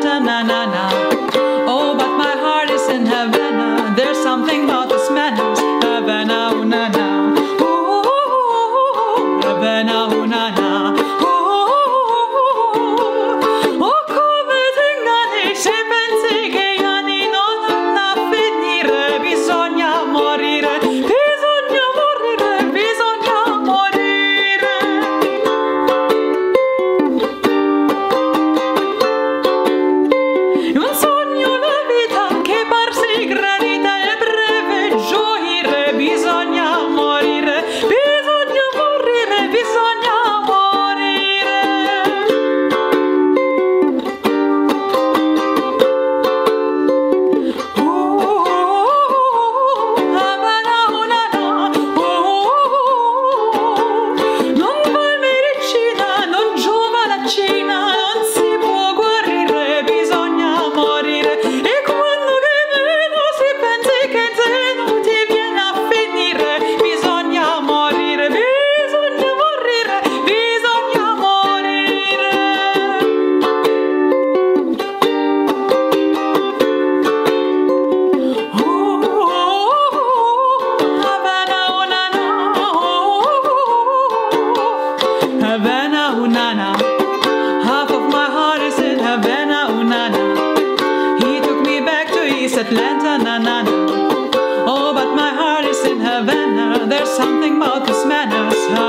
Atlanta, na na na. Oh, but my heart is in Havana. There's something about this manners. Havana, ooh, na na. Ooh, ooh, ooh, ooh. Havana, ooh, oh, na na. Atlanta, na na na. Oh, but my heart is in Havana. There's something about this madness.